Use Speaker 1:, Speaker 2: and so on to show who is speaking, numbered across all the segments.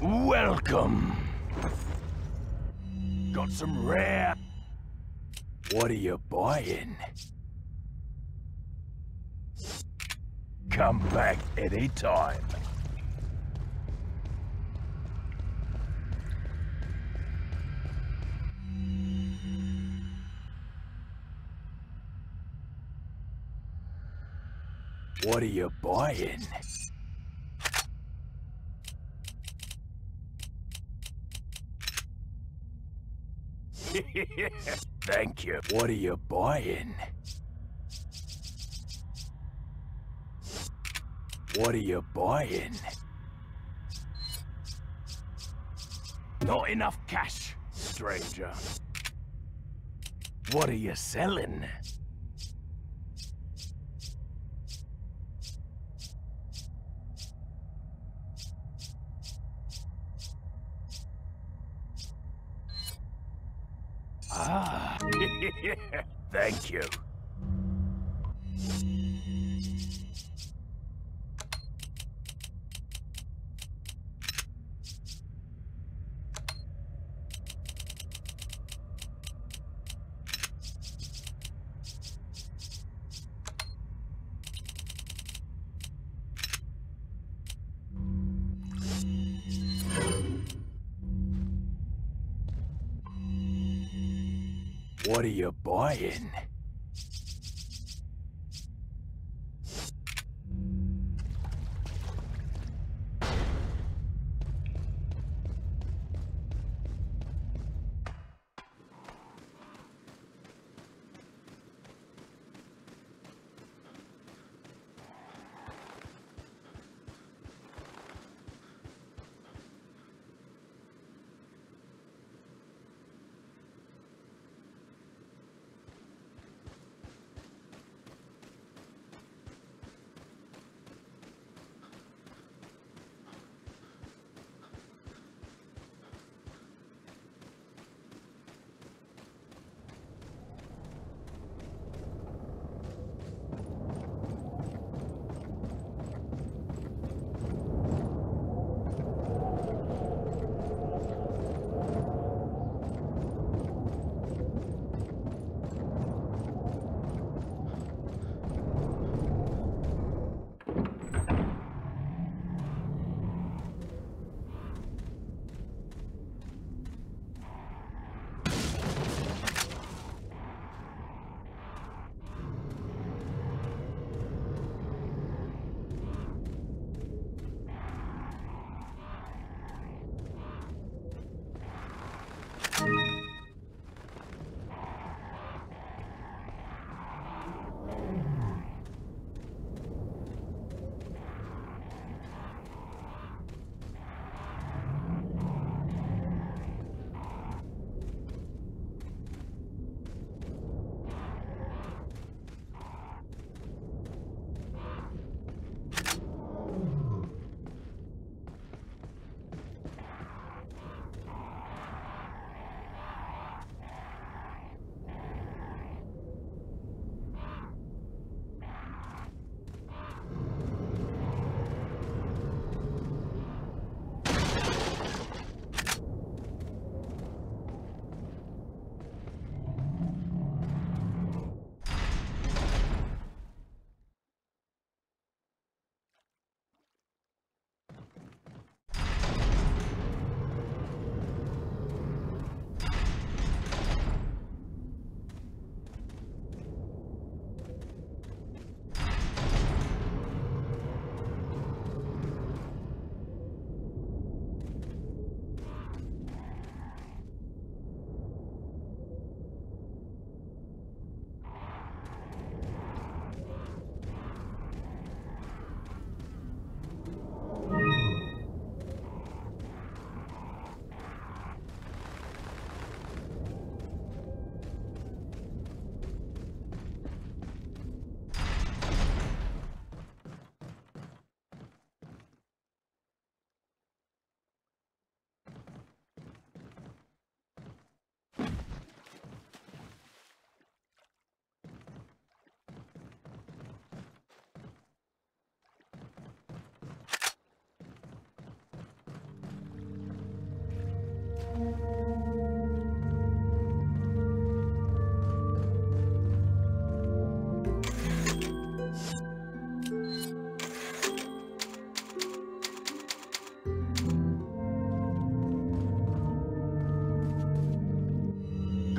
Speaker 1: Welcome. Got some rare... What are you buying? Come back anytime. What are you buying? Thank you. What are you buying? What are you buying? Not enough cash, stranger. What are you selling? Ah, thank you. What are you buying?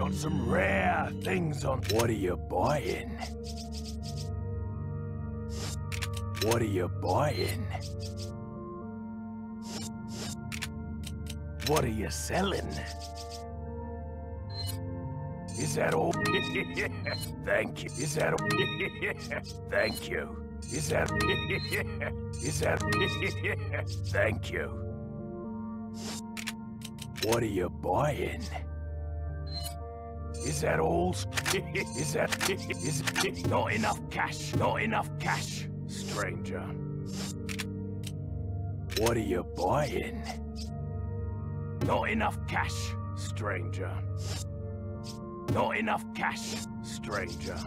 Speaker 1: Got some rare things on. What are you buying? What are you buying? What are you selling? Is that all? Thank you. Is that all? Thank you. Is that? Is that? Thank you. What are you buying? Is that all? Is that? Is not enough cash? Not enough cash, stranger. What are you buying? Not enough cash, stranger. Not enough cash, stranger.